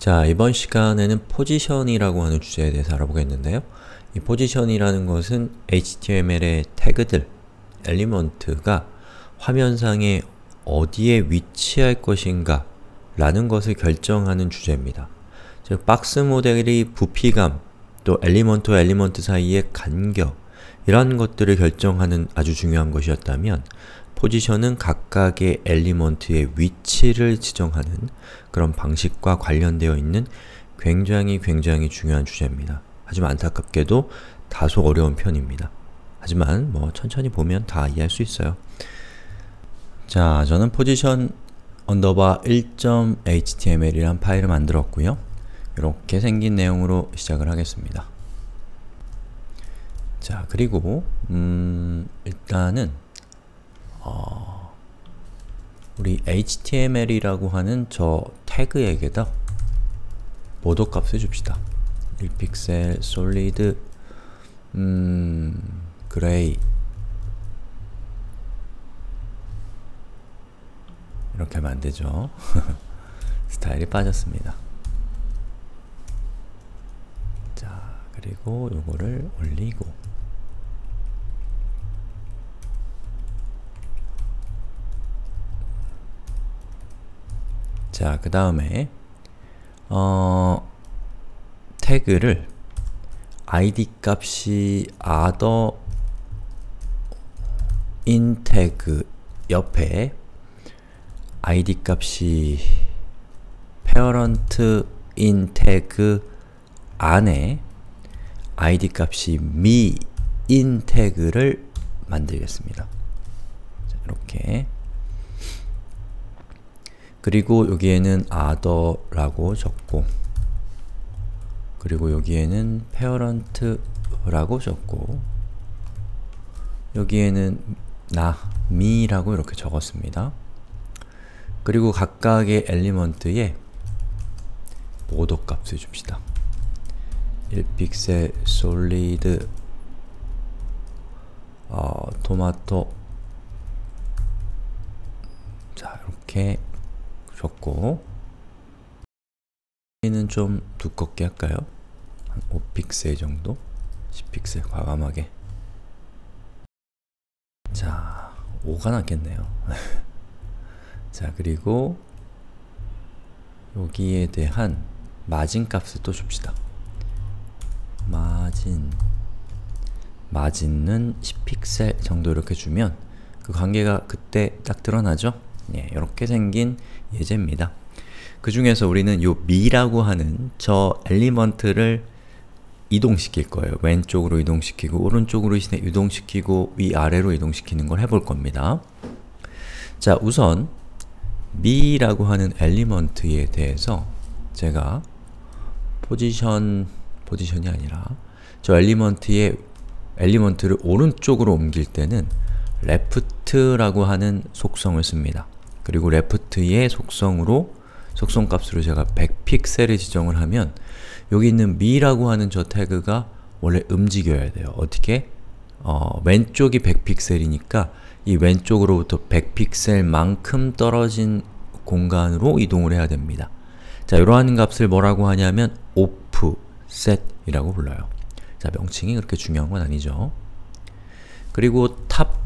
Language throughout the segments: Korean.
자, 이번 시간에는 포지션이라고 하는 주제에 대해서 알아보겠는데요. 이 포지션이라는 것은 HTML의 태그들, element가 화면상에 어디에 위치할 것인가 라는 것을 결정하는 주제입니다. 즉, 박스 모델이 부피감, 또 element와 element 사이의 간격 이런 것들을 결정하는 아주 중요한 것이었다면 포지션은 각각의 element의 위치를 지정하는 그런 방식과 관련되어 있는 굉장히 굉장히 중요한 주제입니다. 하지만 안타깝게도 다소 어려운 편입니다. 하지만 뭐 천천히 보면 다 이해할 수 있어요. 자, 저는 포지션 underbar 1.html이란 파일을 만들었고요. 이렇게 생긴 내용으로 시작을 하겠습니다. 자, 그리고 음, 일단은 어, 우리 html이라고 하는 저 태그에게다 border 값을 줍시다. 1픽셀 solid 음, gray 이렇게 하면 안되죠. 스타일이 빠졌습니다. 자, 그리고 요거를 올리고 자, 그 다음에 어, 태그를 id 값이 other in 태그 옆에 id 값이 parent in 태그 안에 id 값이 me in 태그를 만들겠습니다. 자, 이렇게 그리고 여기에는 other라고 적고 그리고 여기에는 parent라고 적고 여기에는 나, me라고 이렇게 적었습니다. 그리고 각각의 엘리먼트에 보도 값을 줍시다. 1픽셀 솔리드 어, 토마토 자 이렇게 줬고 얘는 좀 두껍게 할까요? 한 5픽셀 정도? 10픽셀 과감하게 자, 5가 낫겠네요 자, 그리고 여기에 대한 마진 값을 또 줍시다 마진 마진은 10픽셀 정도 이렇게 주면 그 관계가 그때 딱 드러나죠? 예, 이렇게 생긴 예제입니다. 그 중에서 우리는 요 me라고 하는 저 element를 이동시킬 거예요. 왼쪽으로 이동시키고 오른쪽으로 이동시키고 위아래로 이동시키는 걸 해볼 겁니다. 자, 우선 me라고 하는 element에 대해서 제가 포지션, 포지션이 아니라 저 element의 element를 오른쪽으로 옮길 때는 left라고 하는 속성을 씁니다. 그리고 left의 속성으로 속성 값으로 제가 100픽셀을 지정을 하면 여기 있는 me라고 하는 저 태그가 원래 움직여야 돼요. 어떻게? 어, 왼쪽이 100픽셀이니까 이 왼쪽으로부터 100픽셀만큼 떨어진 공간으로 이동을 해야 됩니다. 자, 이러한 값을 뭐라고 하냐면 offset이라고 불러요. 자, 명칭이 그렇게 중요한 건 아니죠. 그리고 top,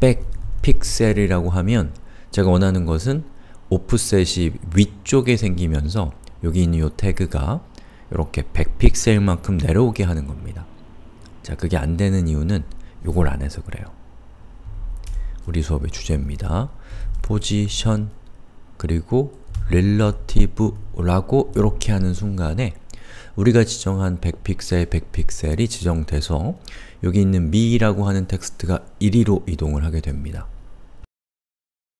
백, 픽셀이라고 하면 제가 원하는 것은 offset이 위쪽에 생기면서 여기 있는 이 태그가 이렇게 100픽셀만큼 내려오게 하는 겁니다. 자, 그게 안 되는 이유는 요걸 안 해서 그래요. 우리 수업의 주제입니다. 포지션 그리고 relative라고 이렇게 하는 순간에 우리가 지정한 100픽셀, 100픽셀이 지정돼서 여기 있는 me라고 하는 텍스트가 이리로 이동을 하게 됩니다.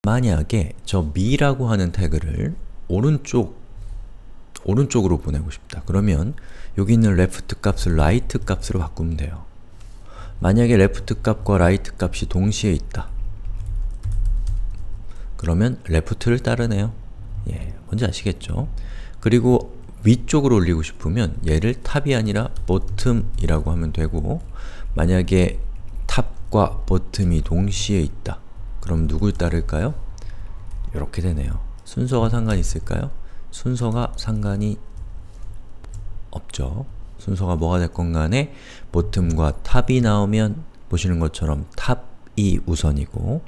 만약에 저 me라고 하는 태그를 오른쪽, 오른쪽으로 보내고 싶다. 그러면 여기 있는 left 값을 right 값으로 바꾸면 돼요. 만약에 left 값과 right 값이 동시에 있다. 그러면 left를 따르네요. 예, 뭔지 아시겠죠? 그리고 위쪽으로 올리고 싶으면 얘를 탑이 아니라 bottom이라고 하면 되고 만약에 탑과 bottom이 동시에 있다. 그럼 누굴 따를까요? 이렇게 되네요. 순서가 상관이 있을까요? 순서가 상관이 없죠. 순서가 뭐가 됐건 간에 bottom과 top이 나오면 보시는 것처럼 top이 우선이고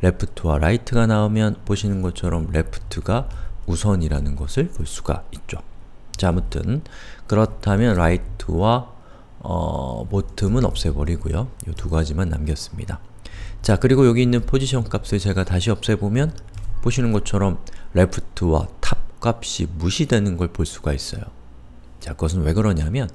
left와 right가 나오면 보시는 것처럼 left가 우선이라는 것을 볼 수가 있죠. 자, 아무튼 그렇다면 right와 어, bottom은 없애버리고요. 이 두 가지만 남겼습니다. 자, 그리고 여기 있는 포지션 값을 제가 다시 없애보면 보시는 것처럼 left와 top 값이 무시되는 걸 볼 수가 있어요. 자, 그것은 왜 그러냐면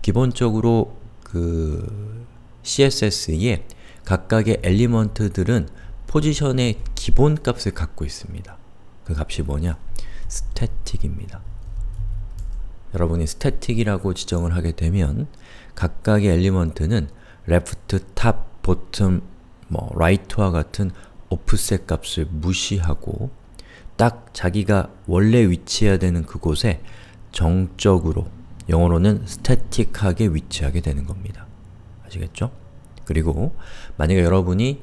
기본적으로 그 CSS에 각각의 element들은 포지션의 기본 값을 갖고 있습니다. 그 값이 뭐냐? static입니다. 여러분이 static이라고 지정을 하게 되면 각각의 element는 left, top, bottom, 뭐 right와 같은 offset 값을 무시하고 딱 자기가 원래 위치해야 되는 그곳에 정적으로 영어로는 static하게 위치하게 되는 겁니다. 아시겠죠? 그리고 만약에 여러분이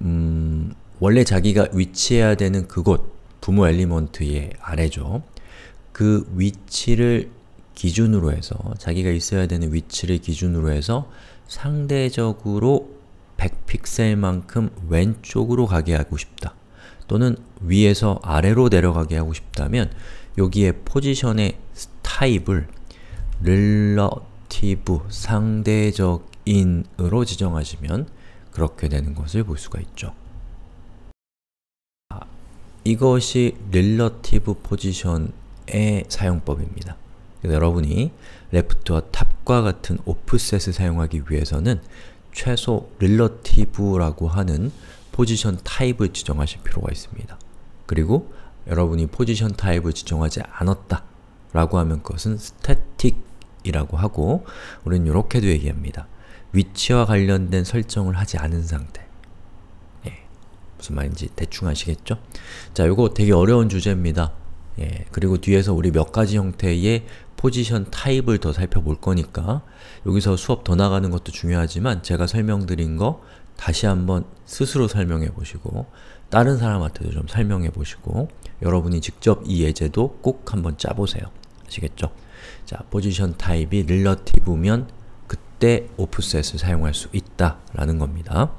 음, 원래 자기가 위치해야 되는 그곳, 부모 element의 아래죠. 그 위치를 기준으로 해서 자기가 있어야 되는 위치를 기준으로 해서 상대적으로 100픽셀만큼 왼쪽으로 가게 하고 싶다. 또는 위에서 아래로 내려가게 하고 싶다면 여기에 포지션의 타입을 relative, 상대적인으로 지정하시면 그렇게 되는 것을 볼 수가 있죠. 아, 이것이 relative position의 사용법입니다. 여러분이 레프트와 탑과 같은 오프셋을 사용하기 위해서는 최소 relative라고 하는 포지션 타입을 지정하실 필요가 있습니다. 그리고 여러분이 포지션 타입을 지정하지 않았다 라고 하면 그것은 static이라고 하고 우리는 이렇게도 얘기합니다. 위치와 관련된 설정을 하지 않은 상태 예, 무슨 말인지 대충 아시겠죠? 자, 이거 되게 어려운 주제입니다. 예, 그리고 뒤에서 우리 몇 가지 형태의 포지션 타입을 더 살펴볼 거니까 여기서 수업 더 나가는 것도 중요하지만 제가 설명드린 거 다시 한번 스스로 설명해 보시고 다른 사람한테도 좀 설명해 보시고 여러분이 직접 이 예제도 꼭 한번 짜보세요. 아시겠죠? 자, 포지션 타입이 릴러티브면 그때 오프셋을 사용할 수 있다 라는 겁니다.